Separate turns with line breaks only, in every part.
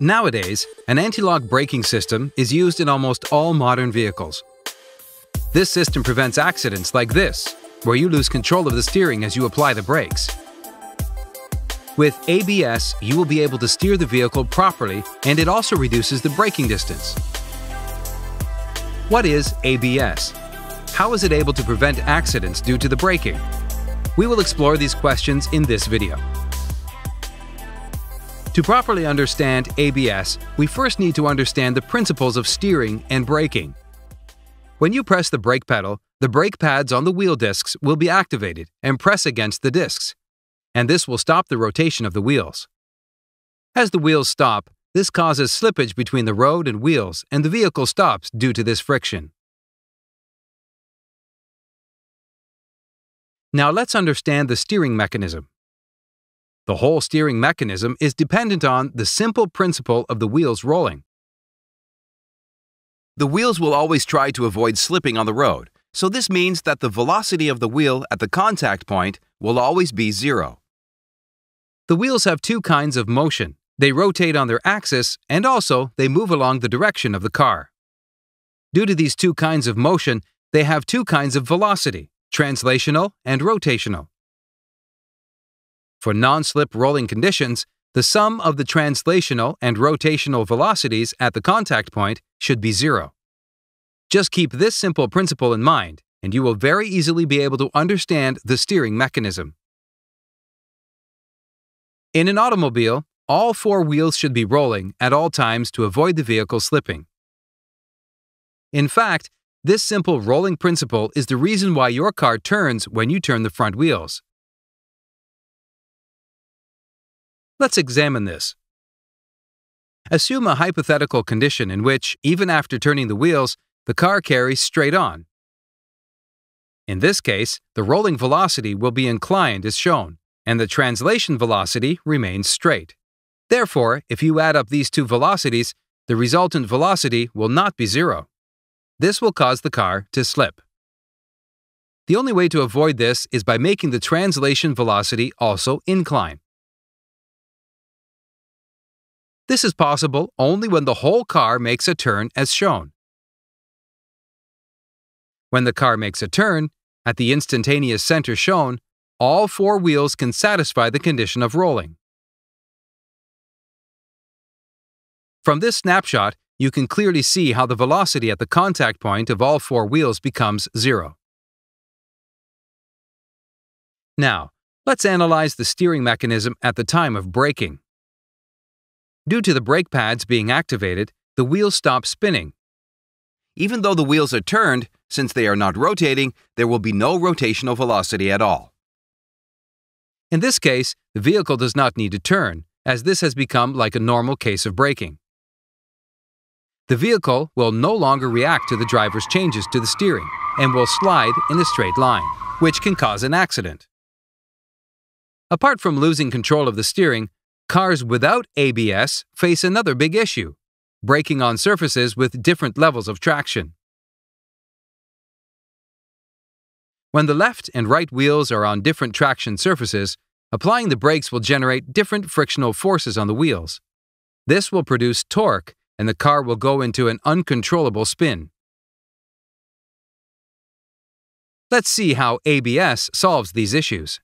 Nowadays, an anti-lock braking system is used in almost all modern vehicles. This system prevents accidents like this, where you lose control of the steering as you apply the brakes. With ABS, you will be able to steer the vehicle properly and it also reduces the braking distance. What is ABS? How is it able to prevent accidents due to the braking? We will explore these questions in this video. To properly understand ABS, we first need to understand the principles of steering and braking. When you press the brake pedal, the brake pads on the wheel discs will be activated and press against the discs, and this will stop the rotation of the wheels. As the wheels stop, this causes slippage between the road and wheels, and the vehicle stops due to this friction. Now let's understand the steering mechanism. The whole steering mechanism is dependent on the simple principle of the wheels rolling.
The wheels will always try to avoid slipping on the road, so this means that the velocity of the wheel at the contact point will always be zero.
The wheels have two kinds of motion. They rotate on their axis and also they move along the direction of the car. Due to these two kinds of motion, they have two kinds of velocity, translational and rotational. For non-slip rolling conditions, the sum of the translational and rotational velocities at the contact point should be zero. Just keep this simple principle in mind, and you will very easily be able to understand the steering mechanism. In an automobile, all four wheels should be rolling at all times to avoid the vehicle slipping. In fact, this simple rolling principle is the reason why your car turns when you turn the front wheels. Let's examine this. Assume a hypothetical condition in which, even after turning the wheels, the car carries straight on. In this case, the rolling velocity will be inclined as shown, and the translation velocity remains straight. Therefore, if you add up these two velocities, the resultant velocity will not be zero. This will cause the car to slip. The only way to avoid this is by making the translation velocity also incline. This is possible only when the whole car makes a turn as shown. When the car makes a turn, at the instantaneous center shown, all four wheels can satisfy the condition of rolling. From this snapshot, you can clearly see how the velocity at the contact point of all four wheels becomes zero. Now, let's analyze the steering mechanism at the time of braking. Due to the brake pads being activated, the wheels stop spinning.
Even though the wheels are turned, since they are not rotating, there will be no rotational velocity at all.
In this case, the vehicle does not need to turn, as this has become like a normal case of braking. The vehicle will no longer react to the driver's changes to the steering and will slide in a straight line, which can cause an accident. Apart from losing control of the steering, Cars without ABS face another big issue braking on surfaces with different levels of traction. When the left and right wheels are on different traction surfaces, applying the brakes will generate different frictional forces on the wheels. This will produce torque, and the car will go into an uncontrollable spin. Let's see how ABS solves these issues.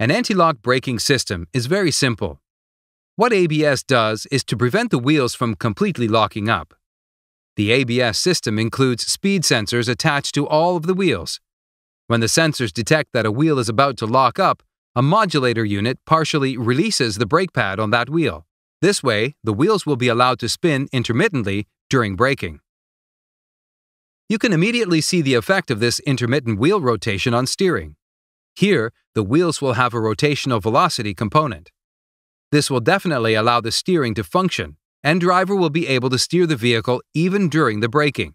An anti-lock braking system is very simple. What ABS does is to prevent the wheels from completely locking up. The ABS system includes speed sensors attached to all of the wheels. When the sensors detect that a wheel is about to lock up, a modulator unit partially releases the brake pad on that wheel. This way, the wheels will be allowed to spin intermittently during braking. You can immediately see the effect of this intermittent wheel rotation on steering. Here, the wheels will have a rotational velocity component. This will definitely allow the steering to function, and driver will be able to steer the vehicle even during the braking.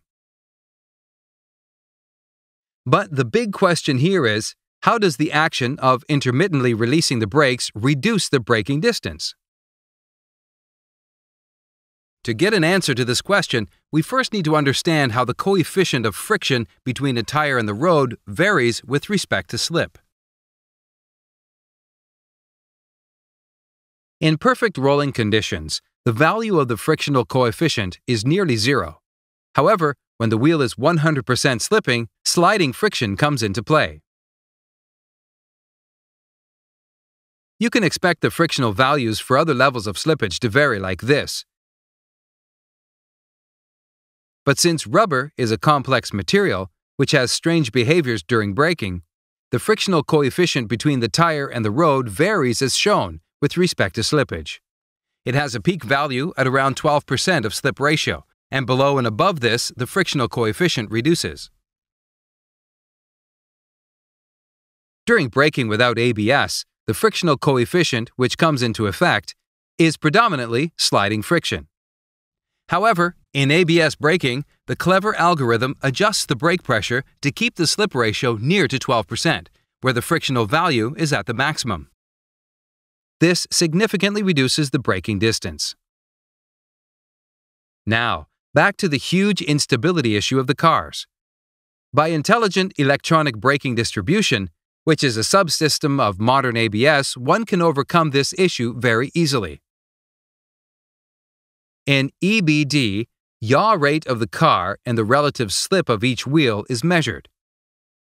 But the big question here is, how does the action of intermittently releasing the brakes reduce the braking distance? To get an answer to this question, we first need to understand how the coefficient of friction between a tire and the road varies with respect to slip. In perfect rolling conditions, the value of the frictional coefficient is nearly zero. However, when the wheel is 100% slipping, sliding friction comes into play. You can expect the frictional values for other levels of slippage to vary like this. But since rubber is a complex material, which has strange behaviors during braking, the frictional coefficient between the tire and the road varies as shown with respect to slippage. It has a peak value at around 12% of slip ratio, and below and above this, the frictional coefficient reduces. During braking without ABS, the frictional coefficient, which comes into effect, is predominantly sliding friction. However, in ABS braking, the clever algorithm adjusts the brake pressure to keep the slip ratio near to 12%, where the frictional value is at the maximum. This significantly reduces the braking distance. Now, back to the huge instability issue of the cars. By intelligent electronic braking distribution, which is a subsystem of modern ABS, one can overcome this issue very easily. In EBD, yaw rate of the car and the relative slip of each wheel is measured.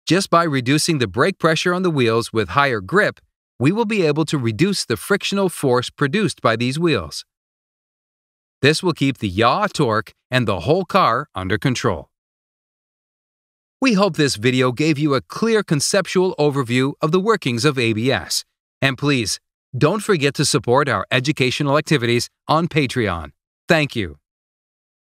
Just by reducing the brake pressure on the wheels with higher grip, we will be able to reduce the frictional force produced by these wheels. This will keep the yaw torque and the whole car under control. We hope this video gave you a clear conceptual overview of the workings of ABS. And please, don't forget to support our educational activities on Patreon. Thank you.